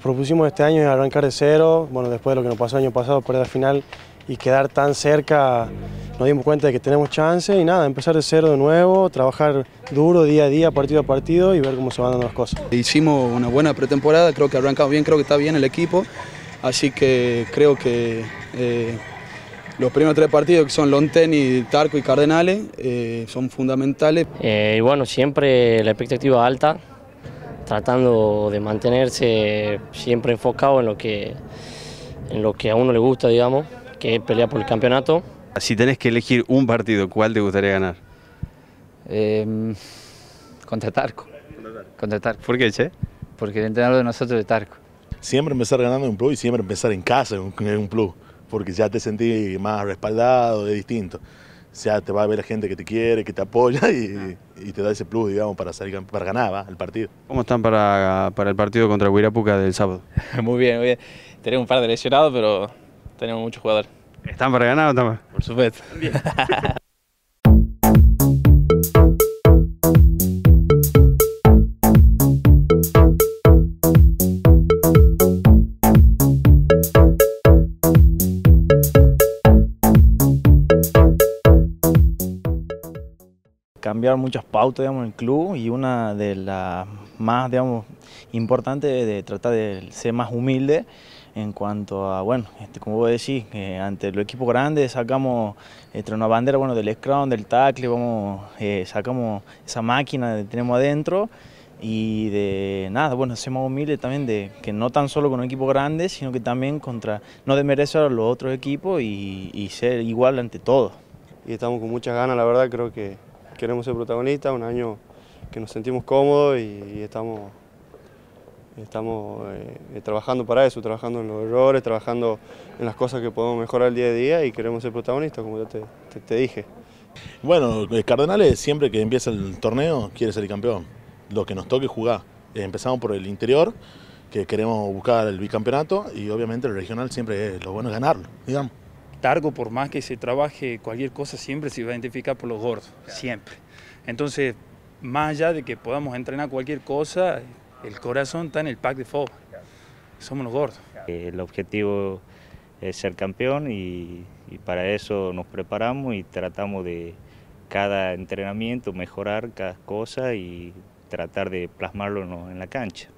propusimos este año es arrancar de cero, bueno, después de lo que nos pasó el año pasado, perder la final y quedar tan cerca, nos dimos cuenta de que tenemos chance y nada, empezar de cero de nuevo, trabajar duro día a día, partido a partido y ver cómo se van dando las cosas. Hicimos una buena pretemporada, creo que arrancamos bien, creo que está bien el equipo, así que creo que eh, los primeros tres partidos que son Lonteni, Tarco y Cardenales eh, son fundamentales. Eh, y bueno, siempre la expectativa alta, tratando de mantenerse siempre enfocado en lo que, en lo que a uno le gusta, digamos, que es pelear por el campeonato. Si tenés que elegir un partido, ¿cuál te gustaría ganar? Eh, contra Tarco. Contra Tarco. ¿Por qué, Che? Porque el entrenador de nosotros es Tarco. Siempre empezar ganando en un club y siempre empezar en casa en un, en un club porque ya te sentís más respaldado, es distinto. O sea, te va a ver gente que te quiere, que te apoya y, y te da ese plus, digamos, para, salir, para ganar ¿va? el partido. ¿Cómo están para, para el partido contra Huirapuca del sábado? muy bien, muy bien. Tenemos un par de lesionados, pero tenemos muchos jugadores. ¿Están para ganar o están para? Por supuesto. Bien. muchas pautas digamos, en el club y una de las más digamos, importantes de tratar de ser más humilde en cuanto a, bueno, este, como vos decís, eh, ante los equipos grandes sacamos entre una bandera bueno, del scrum, del tackle, vamos, eh, sacamos esa máquina que tenemos adentro y de nada, bueno, ser más humilde también de que no tan solo con un equipo grande, sino que también contra, no desmerecer a los otros equipos y, y ser igual ante todos. Y estamos con muchas ganas, la verdad, creo que queremos ser protagonistas, un año que nos sentimos cómodos y, estamos, estamos eh, trabajando para eso, trabajando en los errores, trabajando en las cosas que podemos mejorar el día a día y queremos ser protagonistas, como ya te, dije. Bueno, Cardenales siempre que empieza el torneo quiere ser el campeón, lo que nos toque jugar. Eh, empezamos por el interior, que queremos buscar el bicampeonato y obviamente el regional siempre es lo bueno es ganarlo, digamos. Targo, por más que se trabaje cualquier cosa, siempre se va a identificar por los gordos, siempre. Entonces, más allá de que podamos entrenar cualquier cosa, el corazón está en el pack de FOB. Somos los gordos. El objetivo es ser campeón y, y para eso nos preparamos y tratamos de cada entrenamiento mejorar cada cosa y tratar de plasmarlo en la cancha.